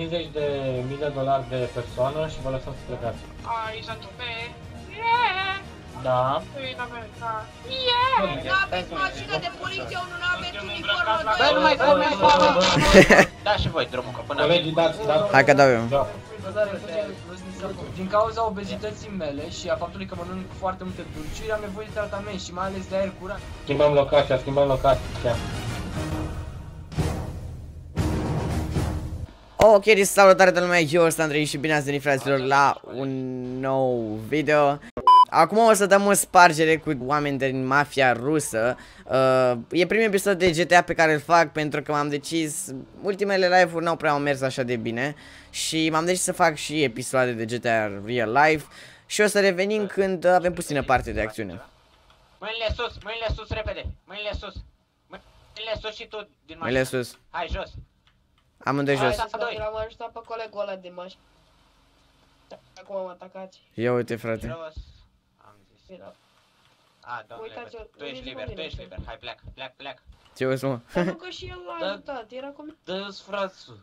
50 de mii de dolari de persoană și vă lăsăm să plecați. Ai, Santo, pe... Yeah! Da. În America. Nu aveți mașină de poliție, unul nu aveți uniformă, Bă, nu mai doi come Da și voi drumul, că până Colegii, dați, dați. Hai că dau eu. Da. Din cauza obezității mele și a faptului că mănânc foarte multe dulciuri, am nevoie de tratament și mai ales de aer curat. Schimbăm locația, schimbăm locația. Ok, deci salutare de lumea, eu sunt Andrei și bine ați venit fraților la un nou video. Acum o să dăm o spargere cu oameni din mafia rusă. Uh, E primul episod de GTA pe care îl fac pentru că m-am decis Ultimele live-uri n-au prea mers așa de bine Și m-am decis să fac și episoade de GTA Real Life Și o să revenim când avem puțină parte de acțiune. Mâinile sus, mâinile sus, repede, mâinile sus. Mâinile sus și tu din mașină. Mâinile sus. Hai, jos Amândoi jos Hai, doi. L-am ajutat pe colegul ăla de mașină. Acum am atacați. Ia uite frate Jos Am zis Bine. A, domnule, Uitați-o, tu ești nici liber, nu tu ești vine. liber, hai, pleacă, pleacă, pleacă Ce o să mă? Pentru că și el l-a Da. ajutat, era cu mine. Dă-ți frațul.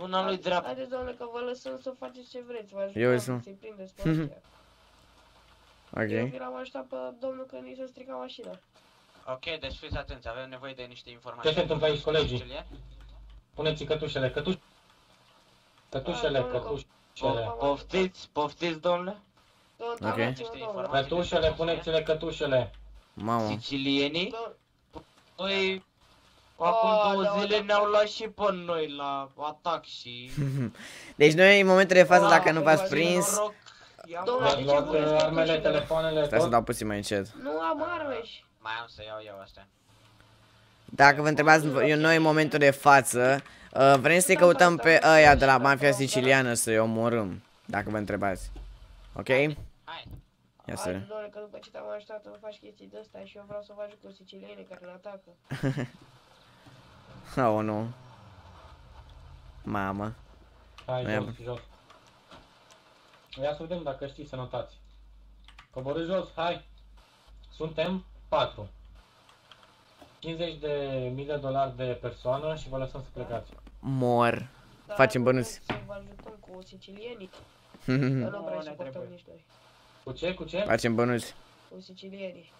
Una lui dreapta. Haideți, domnule, că vă lăsăm să faceți ce vreți, vă Eu ajutăm sunt. să-i prindeți pe ăștia. Eu Ok vi l-am ajutat pe domnul când i s-a stricat mașina. Ok, deci fiți atenți, avem nevoie de niște informații Ce se întâmplă aici, colegii? Cecilie? Puneți cătușele, cătuș... Cătușele, Ah, domnule, cătușele. Poftiți, poftiți, domnule? Domnul, Ok. dați-mă, Niște domnule. informații. Cătușele, puneți-le cătușele. Mamă Sicilienii? Domnul, Păi, acum Oh, două da, zile da. ne-au luat și pe noi la atac și... Deci noi în momentul de față Ah, dacă nu v-ați bă, prins Noroc, i-am Domnule, luat. Le-ați de ce luat puneți uh, armele, cătușele? telefoanele, Stai să tot? dau puțin mai încet Nu am arme și... Mai am să iau eu astea Dacă vă întrebați eu noi în momentul de față uh, Vrem să-i căutăm pe ăia de la mafia siciliană să-i omorâm Dacă vă întrebați Ok? Hai, Ia Haide, să domnule, că după ce te-am ajutat îmi faci chestii de astea și eu vreau să vă ajut cu sicilienii care ne atacă. Oh, nu Mamă Hai, Mai jos, jos. Ia să vedem dacă știți să notați. Coborâ jos, hai. Suntem 4. 50 de mii de dolari de persoană și vă lăsăm să plecați. Mor Dar Facem nu bănuți. Să vă ajutăm cu sicilienii, că nu prea ne suportăm trebuie. nici noi. Cu ce, cu ce? Facem bănuți Cu sicilienii.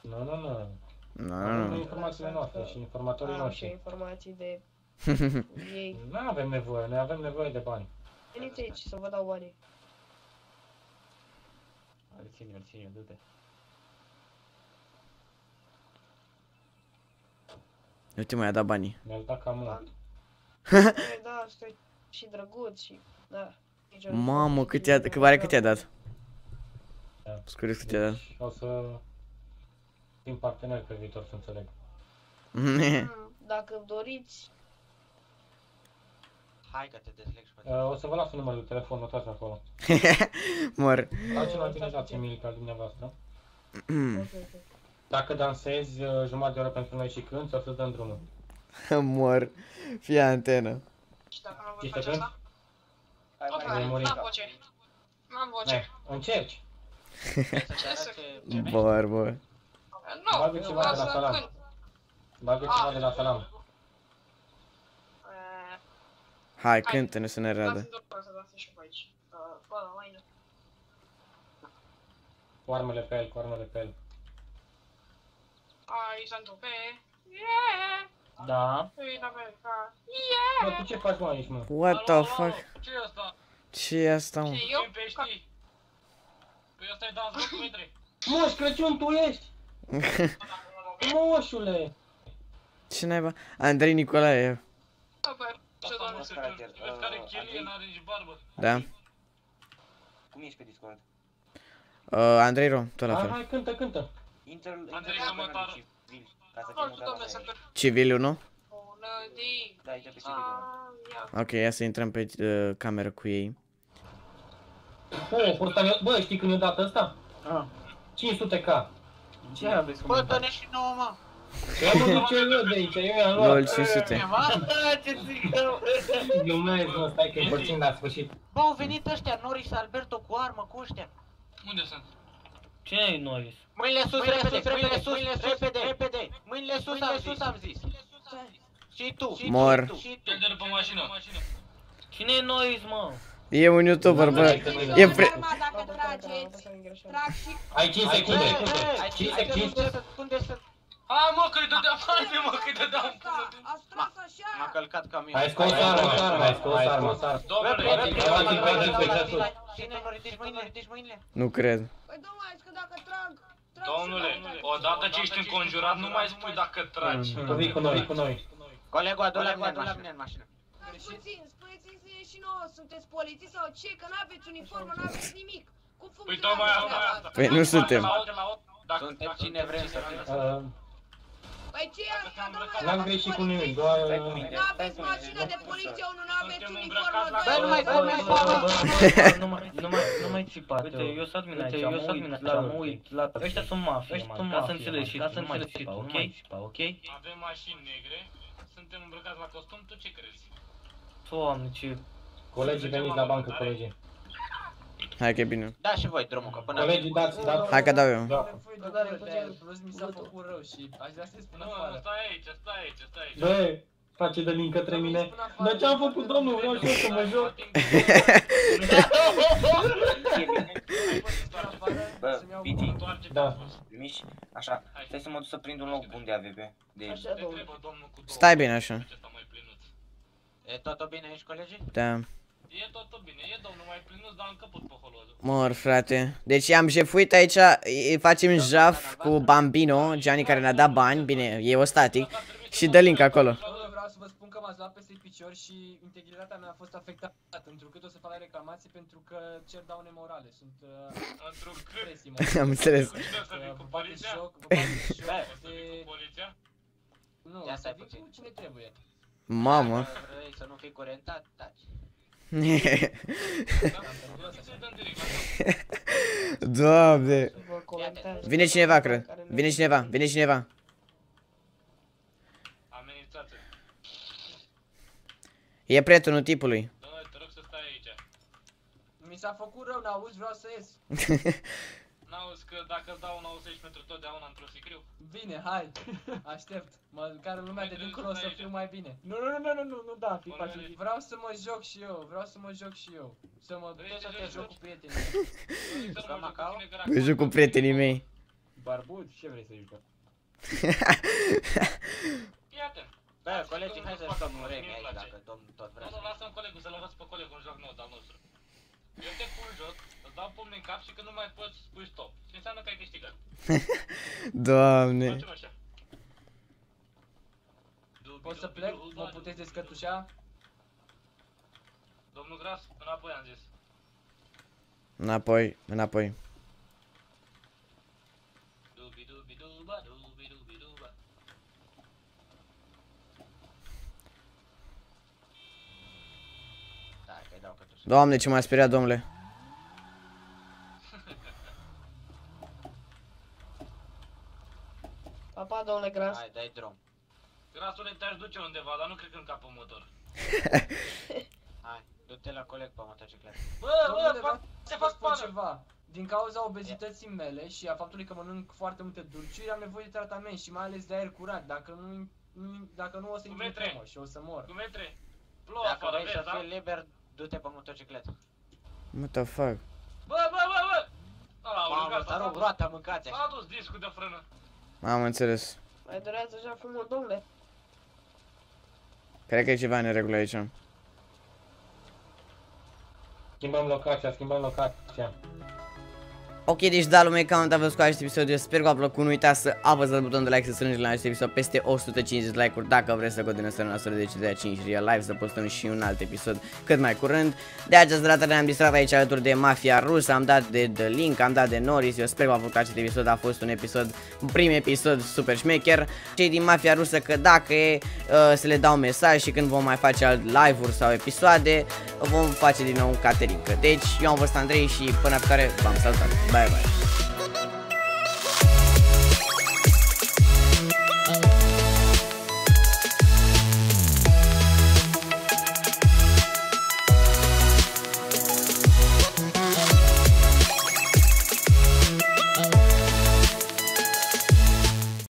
Nu, nu, nu. Nu, Avem nu, nu informațiile noastre și informatorii Am și noștri. informații de ei. Nu avem nevoie, noi avem nevoie de bani. Veniți aici să vă dau banii. îl țin eu, îl țin eu, du-te Uite mai a dat banii Mi-al dat cam mult. Păi, da, stai și drăguț și... Da. Nici o- Mamă, cât i-a, cât pare cât i-a dat Da. Scurios cât i-a dat Deci o să fim parteneri pe viitor, să înțeleg. Mm, Dacă doriți, Hai că te dezleg și pe Uh, o să vă las un număr de telefon, notați acolo. Mor Sau cel mai bine dați Emil ca dumneavoastră. Mm. ok, ok. Dacă dansezi uh, jumătate de oră pentru noi și când, o să dăm drumul. Mor Fii antenă Și dacă nu voi Ești face atent? asta? Hai, Ok, mai, Ai murit. n-am voce. N-am voce. Ne, încerci. să-ți să- arate ce vrei? Mor, mor Nu, Bagă ceva vreau de la să salam. cânt. Bagă Ah. ceva de la salam. Eh, Hai, cântă-ne să ne radă dați-mi doar să dați și pe aici. Uh, Bă, la mâine. Cu armele pe el, cu armele pe el. Ai, Santo, pe... Yeah! Da În America. Bă, tu ce faci mă aici, mă? What the fuck? Ce e asta? Ce e asta, mă? Și eu? Pe știi? Păi ăsta e dans, bă, Petre Moș Crăciun, tu ești! Moșule! Ce naiba? Andrei Nicolae Super. Ce Asta doamne. nu se Vezi care chelie, n-are nici barbă Da? Cum ești pe Discord? Uh, Andrei Ro, tot la Hai, fel hai, cântă, cântă! Intră Andrei, intră să în mă canalul tară. civil, ca să Nu te știu, domnule, să mutăm cânt. Civilul, nu? Bună zi. Da, intră pe civil. Ah, ia. Ok, ia să intrăm pe uh, cameră cu ei Oh, portame... Bă, știi când i-a dat ăsta? Ah. 500k. Ce aveți Bă, dă-ne și nouă, mă Eu mă duc eu de aici, eu i-am LOL luat. 500 Ce zic eu? Glumesc, mă, stai că e puțin la sfârșit. Bă, au venit ăștia, Norris Alberto cu armă, cu ăștia Unde sunt? Ce ai noi? Mâinile sus, repede, mâinile sus, repede, repede Mâinile sus, am sus, am zis Și tu, și tu, Mor. și tu, și tu Cel de după mașină. Cine e Noise, mă? E un youtuber, bă. E E pre... Acum dacă trageți, trag și... Ai 5 secunde. Ai 5 5 secunde secunde. să unde să... Hai mă, că-i dădeam, haide mă, că-i dădeam. Asta, ați tras M-a așa. călcat ca mine. Ai scos arma, ai scos arma. Domnule, Și nu ridici mâinile, ridici mâinile. Nu cred. Păi domnule, că dacă trag... trag domnule, și dacă- odată ce ești înconjurat, nu mai spui dacă tragi. Tu vii cu noi, cu noi. Colegul, adu la mine în mașină. în mașină. Stați puțin, spuneți-mi și nouă, sunteți polițiști sau ce? Că n-aveți uniformă, n-aveți nimic. Cum Păi funcționează tocmai asta, treaba asta. Păi nu suntem. Dacă- Suntem dacă- cine vrem să fim. Uh, Păi ce e asta, domnule? N-am greșit cu nimic, doar... uh, N-aveți mașină de poliție, unul n-aveți Suntem uniformă, îmbrăcați la doi Bă, nu mai, bă, nu mai, Bă, bă, bă, bă. bă, nu mai, nu mai, nu mai țipa. Uite, eu sunt admin aici, eu sunt admin aici, mă uit la... Ăștia sunt mafie, Ăștia man, sunt ca să mafie, înțelegi man, și ca tu, să nu mai înțelegi și țipa, tu, ok? nu mai țipa, ok? Avem mașini negre, suntem îmbrăcați la costum, tu ce crezi? Doamne, ce... Colegii veniți la bancă, colegii. Hai că e bine. Da și voi drumul, că până... Colegii, dați, dați. Hai că dau eu. Da. Îmi fui de gură de aia, plus mi s-a făcut rău și aș vrea să-i spun Nu, afară. stai aici, stai aici, stai aici. Bă, face de link către mine. Dar ce am făcut, domnul? Vreau și eu să mă joc. Bă, Viti, Da. mici, așa, stai să mă duc să prind un loc bun de AVP. De Așa, Te domnule. întrebă domnul cu două. Stai bine așa. Acesta mai plinuț. E totul bine aici, colegii? Da. E totul bine, e domnul mai plinuț, dar încă put pe holozul. Mor, frate. Deci am jefuit aici, îi facem jaf cu Bambino, Gianni care ne-a dat bani, bine, e o static, și dă link acolo. Domnule, vreau să vă spun că m-ați luat peste picior și integritatea mea a fost afectată, întrucât o să fac la reclamații pentru că cer daune morale. Sunt uh, Într-un cât. pesimă. Am înțeles. Cu cine să vii Uh, cu Vă bate poliția? șoc, vă bate șoc Bă, Să vii de... cu poliția? Nu, Ia să stai vii puțin. cu cine trebuie. Mamă. Dacă Vrei să nu fii curentat? Taci. Da, să dăm direct, așa. Doamne. Vă comentează. Vine cineva, cred. Vine cineva, vine cineva. Amenințați. E prietenul tipului. Domnule, te rog să stai aici. Mi s-a făcut rău, n-auzi, vreau să ies. N-auzi că dacă îți dau un ausești pentru totdeauna într-o sicriu? Bine, hai, aștept. Măcar în lumea de dincolo o să fiu mai bine. Nu, nu, nu, nu, nu, nu, da, fi pacifist. Vreau să mă joc și eu, vreau să mă joc și eu. Să mă Vrei tot să să te te joc joci? cu prietenii. Să Ca mă joc Macau? cu tine, că Mă joc cu prietenii mei. Barbut, ce vrei să jucăm? Iată. Bă, colegii, hai să Domnul, jucăm un mie remi îmi aici, place. dacă domnul tot vrea Nu, să... nu, lasă-mi colegul să-l învăț pe colegul un joc nou de-al nostru. Eu te pun jos, îți dau pumni în cap și când nu mai poți spui stop. Și înseamnă că ai câștigat. Doamne. Facem așa. Dubi, Pot să dubi, plec? dubi, Mă dubi, puteți dubi, descătușa? dubi. Domnul Gras, înapoi am zis. Înapoi, înapoi. Dubi, dubi, duba, dubi, dubi, duba. Da, că-i dau că tu Doamne, ce m-a speriat, domnule. Pa, pa, domnule Gras. Hai, dai drum. Grasule, te-aș duce undeva, dar nu cred că în capul motor. Hai, du-te la coleg pe motocicletă. Bă, Domnule, bă, vreau fac, să se vă fac spun pană. ceva. Din cauza obezității mele și a faptului că mănânc foarte multe dulciuri, am nevoie de tratament și mai ales de aer curat. Dacă nu, nu dacă nu o să Cu intru în metre. comă și o să mor. Cu metre. Plouă Dacă afară, vrei să vezi, da? fii liber, du-te pe motocicletă. What the fuck? Bă, bă, bă, bă! Ala, Mamă, gata, dar s-a o dus- roată mâncați S-a așa. dus discul de frână. Am înțeles. Mai durează așa frumos, domnule. Cred că e ceva în regulă aici. Schimbăm locația, schimbăm locația. Ok, deci da, lume, cam am văzut cu acest episod, eu sper că v-a plăcut, nu uitați să apăsați butonul de like, să strângeți la acest episod peste 150 like-uri dacă vreți să continuăm să noastră de de 5 real live, să postăm și un alt episod cât mai curând. De această dată ne-am distrat aici alături de Mafia Rusă, am dat de The Link, am dat de Norris, eu sper că v-a plăcut acest episod, a fost un episod, un prim episod super șmecher. Cei din Mafia Rusă că dacă e, uh, să le dau mesaj și când vom mai face alt live-uri sau episoade, vom face din nou un catering. Deci, eu am fost Andrei și până pe care v-am salutat. Bye bye